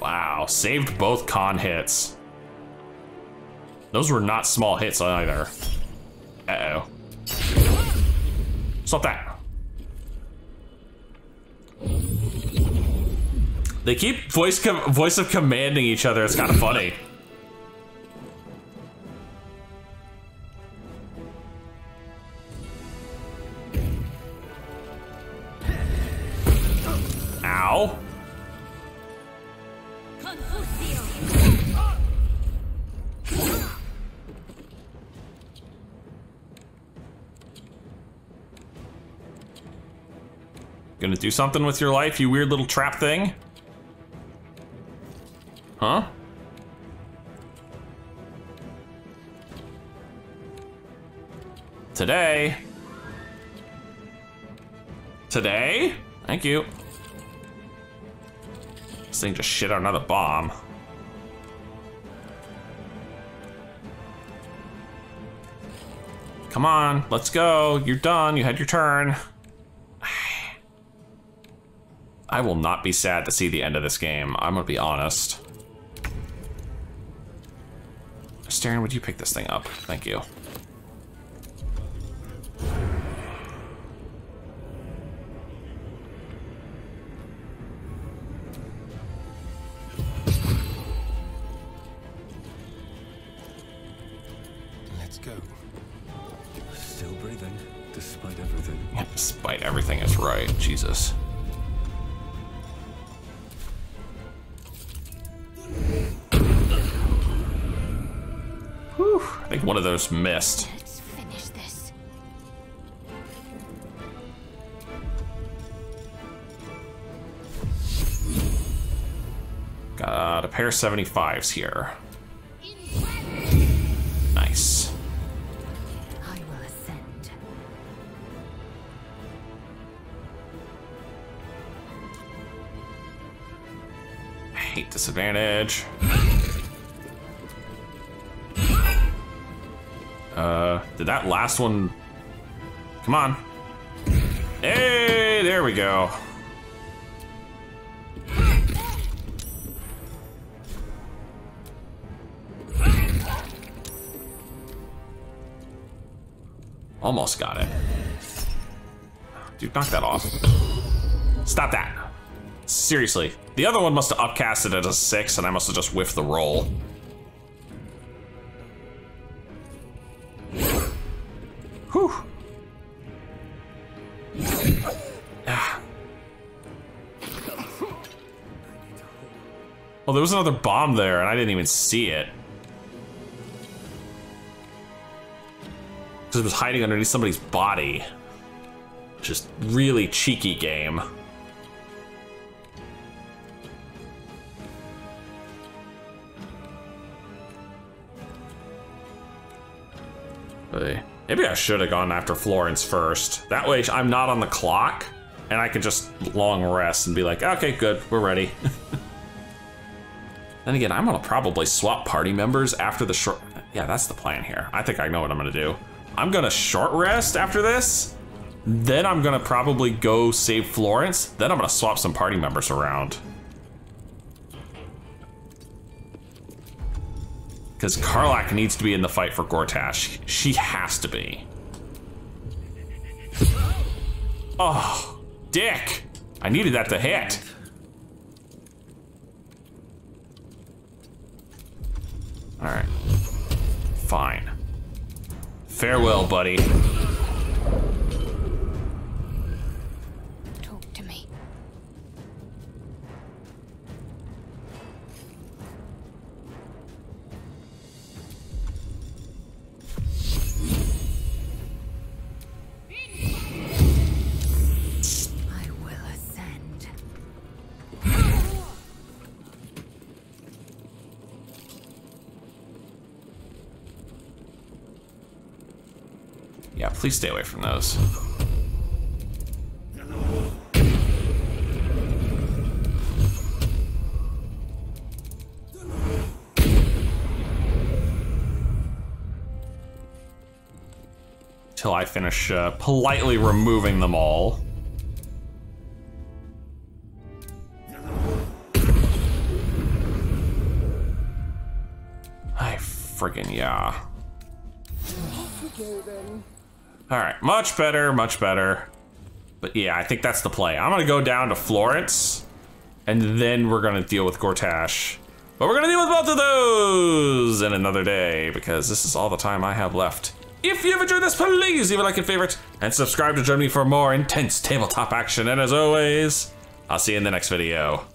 Wow, saved both con hits. Those were not small hits either. Uh-oh. Stop that. They keep voice com voice of commanding each other. It's kind of funny. Ow. Gonna do something with your life, you weird little trap thing? Today. Today? Thank you. This thing just shit out another bomb. Come on, let's go. You're done. You had your turn. I will not be sad to see the end of this game. I'm gonna be honest. Staring, would you pick this thing up? Thank you. Think one of those missed. Let's finish this. Got a pair of 75s here. Nice. I will ascend. I hate disadvantage. Did that last one... Come on. Hey, there we go. Almost got it. Dude, knock that off. Stop that. Seriously. The other one must have upcasted as a six, and I must have just whiffed the roll. There was another bomb there and I didn't even see it. Because it was hiding underneath somebody's body. Just really cheeky game. Maybe I should have gone after Florence first. That way I'm not on the clock and I can just long rest and be like, okay, good, we're ready. then again, I'm gonna probably swap party members after the short. Yeah, that's the plan here. I think I know what I'm gonna do. I'm gonna short rest after this. Then I'm gonna probably go save Florence. Then I'm gonna swap some party members around. Because Karlach needs to be in the fight for Gortash. She has to be. Oh, dick. I needed that to hit. All right. Fine. Farewell, buddy. Please stay away from those. Till I finish uh, politely removing them all. I friggin' yeah. All right, much better, much better. But yeah, I think that's the play. I'm gonna go down to Florence, and then we're gonna deal with Gortash. But we're gonna deal with both of those in another day, because this is all the time I have left. If you've enjoyed this, please leave a like and favorite, and subscribe to join me for more intense tabletop action. And as always, I'll see you in the next video.